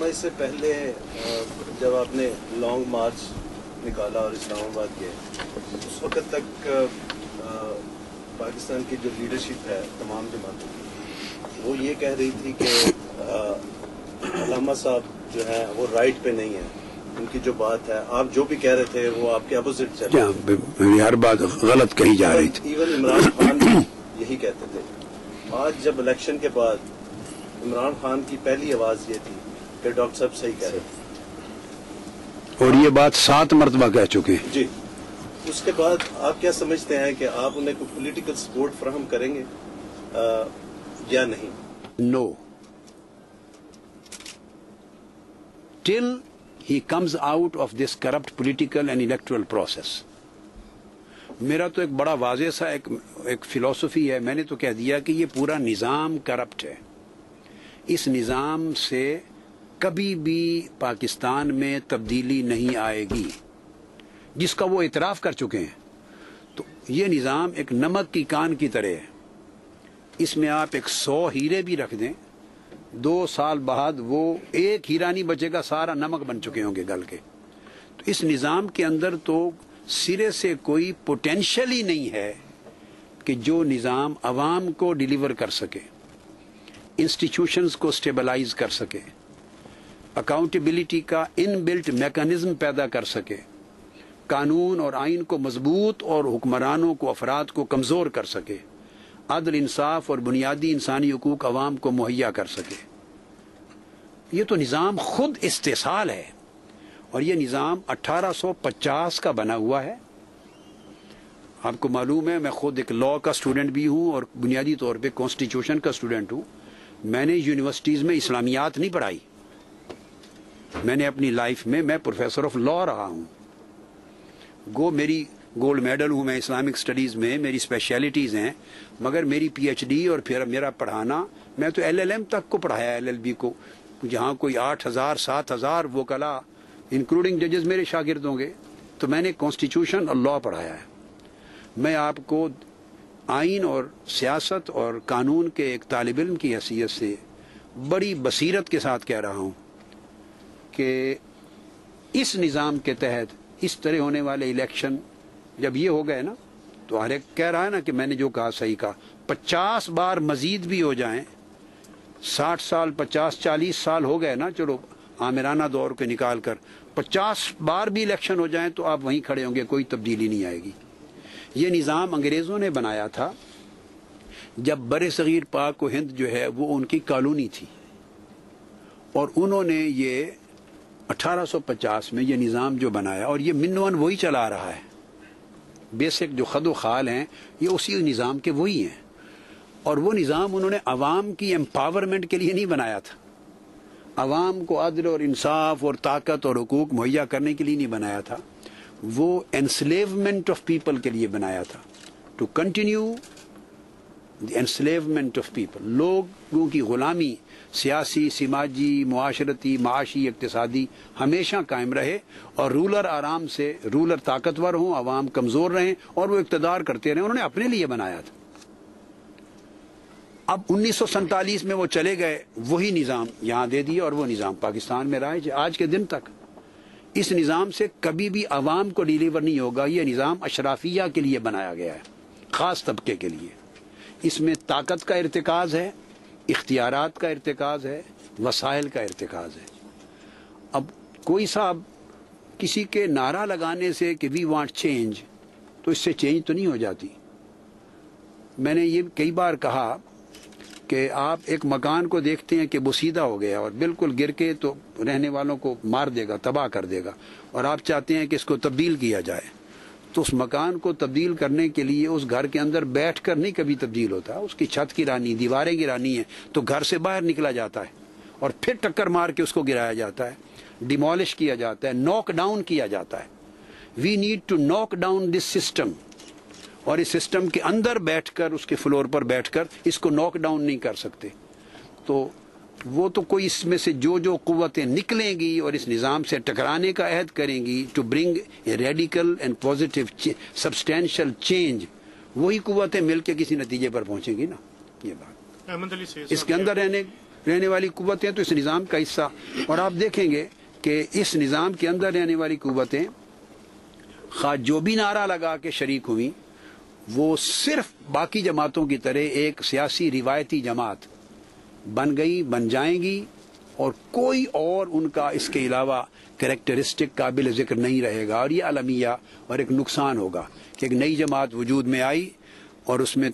मई से पहले जब आपने लॉन्ग मार्च निकाला और इस्लामाबाद गए उस वक्त तक पाकिस्तान की जो लीडरशिप है तमाम जमातों की वो ये कह रही थी कि अलामा साहब जो है वो राइट पे नहीं है। उनकी जो बात है आप जो भी कह रहे थे वो आपके अपोजिट चल हर बात गलत कही जा रही थी। इवन इमरान खान यही कहते थे। आज जब इलेक्शन के बाद इमरान खान की पहली आवाज़ ये थी कि डॉक्टर साहब सही कह रहे थे और ये बात सात मरतबा कह चुके। हैं जी। उसके बाद आप क्या समझते हैं कि आप उन्हें कोई पोलिटिकल सपोर्ट फ्राहम करेंगे? आ, या नहीं? No till he comes out of this corrupt political and electoral process मेरा तो एक बड़ा वाजे सा एक एक फिलॉसफी है। मैंने तो कह दिया कि ये पूरा निज़ाम करप्ट है। इस निज़ाम से कभी भी पाकिस्तान में तब्दीली नहीं आएगी, जिसका वो इतराफ कर चुके हैं। तो ये निज़ाम एक नमक की कान की तरह है। इसमें आप एक सौ हीरे भी रख दें, दो साल बाद वो एक हीरा नहीं बचेगा, सारा नमक बन चुके होंगे गल के। तो इस निज़ाम के अंदर तो सिरे से कोई पोटेंशियल ही नहीं है कि जो निज़ाम अवाम को डिलीवर कर सके इंस्टीट्यूशंस को स्टेबलाइज कर सके। अकाउंटेबिलिटी का इनबिल्ट मैकेनिज्म पैदा कर सके कानून और आइन को मज़बूत और हुक्मरानों को अफराद को कमज़ोर कर सके अदल इंसाफ और बुनियादी इंसानी हकूक अवाम को मुहैया कर सके ये तो निज़ाम खुद इस्तेसाल है और ये निज़ाम 1850 का बना हुआ है आपको मालूम है मैं खुद एक लॉ का स्टूडेंट भी हूँ और बुनियादी तौर पे कॉन्स्टिट्यूशन का स्टूडेंट हूँ मैंने यूनिवर्सिटीज में इस्लामियात नहीं पढ़ाई मैंने अपनी लाइफ में, मैं प्रोफेसर ऑफ़ लॉ रहा हूँ। गो मेरी गोल्ड मेडल हूँ मैं इस्लामिक स्टडीज़ में, मेरी स्पेशलिटीज हैं, मगर मेरी पीएचडी और फिर मेरा पढ़ाना, मैं तो एलएलएम तक को पढ़ाया एलएलबी को। जहाँ कोई आठ हज़ार, सात हज़ार वो कला इंक्लूडिंग जजेस मेरे शागिर्द होंगे तो मैंने कॉन्स्टिट्यूशन और लॉ पढ़ाया है। मैं आपको आइन और सियासत और कानून के एक तालब इम की हैसियत से बड़ी बसीरत के साथ कह रहा हूँ। कि इस निज़ाम के तहत इस तरह होने वाले इलेक्शन जब ये हो गए ना तो हर एक कह रहा है ना कि मैंने जो कहा सही कहा। पचास बार मजीद भी हो जाएँ, साठ साल, पचास, चालीस साल हो गए ना, चलो, आमिराना दौर के निकाल कर पचास बार भी इलेक्शन हो जाए तो आप वहीं खड़े होंगे, कोई तब्दीली नहीं आएगी। ये निज़ाम अंग्रेज़ों ने बनाया था, जब बर सग़ीर पाक को हिंद जो है, वो उनकी कॉलोनी थी, और उन्होंने ये 1850 में ये निज़ाम जो बनाया और ये मिनवन वही चला रहा है। बेसिक जो खद खाल हैं, ये उसी निज़ाम के वही हैं। और वो निज़ाम उन्होंने अवाम की एम्पावरमेंट के लिए नहीं बनाया था। अवाम को अदल और इंसाफ और ताकत और हकूक मुहैया करने के लिए नहीं बनाया था। वो एनस्लेवमेंट ऑफ़ पीपल के लिए बनाया था। To continue the enslavement of people लोगों की गुलामी, सियासी, समाजी माशरती माशी इकतसादी हमेशा कायम रहे और रूलर आराम से, रूलर ताकतवर हों अवाम कमज़ोर रहें और वो इकतदार करते रहें। उन्होंने अपने लिए बनाया था। अब उन्नीस सौ सैतालीस में वो चले गए, वही निज़ाम यहाँ दे दिया और वो निज़ाम पाकिस्तान में रहा आज के दिन तक इस निज़ाम से कभी भी आवाम को डिलीवर नहीं होगा। ये निज़ाम अशराफिया के लिए बनाया गया है, ख़ास तबके के लिए। इसमें ताकत का इरतकाज है, इख्तियारात का इरतकाज है, वसाइल का इरतकाज है। अब कोई साहब किसी के नारा लगाने से कि वी वांट चेंज तो इससे चेंज तो नहीं हो जाती। मैंने ये कई बार कहा कि आप एक मकान को देखते हैं कि बुसीदा हो गया और बिल्कुल गिर के तो रहने वालों को मार देगा, तबाह कर देगा और आप चाहते हैं कि इसको तब्दील किया जाए। तो उस मकान को तब्दील करने के लिए उस घर के अंदर बैठ कर नहीं कभी तब्दील होता। उसकी छत गिरानी दीवारें गिरानी है तो घर से बाहर निकला जाता है और फिर टक्कर मार के उसको गिराया जाता है। डिमोलिश किया जाता है नॉक डाउन किया जाता है। We need to knock down this system और इस सिस्टम के अंदर बैठकर, उसके फ्लोर पर बैठकर इसको नॉक डाउन नहीं कर सकते। तो वो तो कोई इसमें से जो जो कुतें निकलेंगी और इस निज़ाम से टकराने का अहद करेंगी to bring a radical and positive substantial change वही कुतें मिलकर किसी नतीजे पर पहुंचेंगी ना ये बात। इसके अंदर रहने रहने वाली कुतें तो इस निज़ाम का हिस्सा। और आप देखेंगे कि इस निज़ाम के अंदर रहने वाली कुतें खा जो भी नारा लगा के शरीक हुई वो सिर्फ़ बाकी जमातों की तरह एक सियासी रिवायती जमात बन गई, बन जाएँगी और कोई और उनका इसके अलावा करेक्टरिस्टिक काबिल ज़िक्र नहीं रहेगा और ये अलमिया और एक नुकसान होगा कि एक नई जमात वजूद में आई और उसमें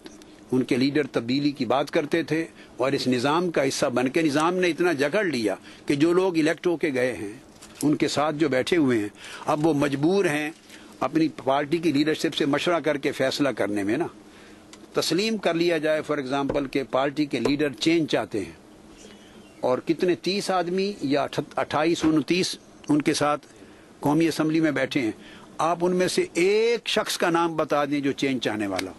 उनके लीडर तब्दीली की बात करते थे और इस निज़ाम का हिस्सा बन के निज़ाम ने इतना जकड़ लिया कि जो लोग इलेक्ट होके गए हैं, उनके साथ जो बैठे हुए हैं, अब वो मजबूर हैं अपनी पार्टी की लीडरशिप से मशवरा करके फैसला करने में ना। तस्लीम कर लिया जाए फॉर एग्ज़ाम्पल के पार्टी के लीडर चेंज चाहते हैं। और कितने तीस आदमी या अट्ठाईस, उनतीस उनके साथ कौमी असम्बली में बैठे हैं, आप उनमें से एक शख्स का नाम बता दें जो चेंज चाहने वाला हो,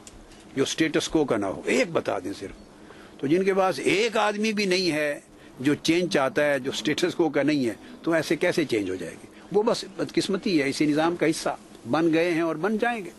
जो स्टेटस को का ना हो, एक बता दें सिर्फ़। तो जिनके पास एक आदमी भी नहीं है जो चेंज चाहता है, जो स्टेटस को का नहीं है तो ऐसे कैसे चेंज हो जाएगी? वो बस बदकिस्मती है, इसी निज़ाम का हिस्सा बन गए हैं और बन जाएँगे।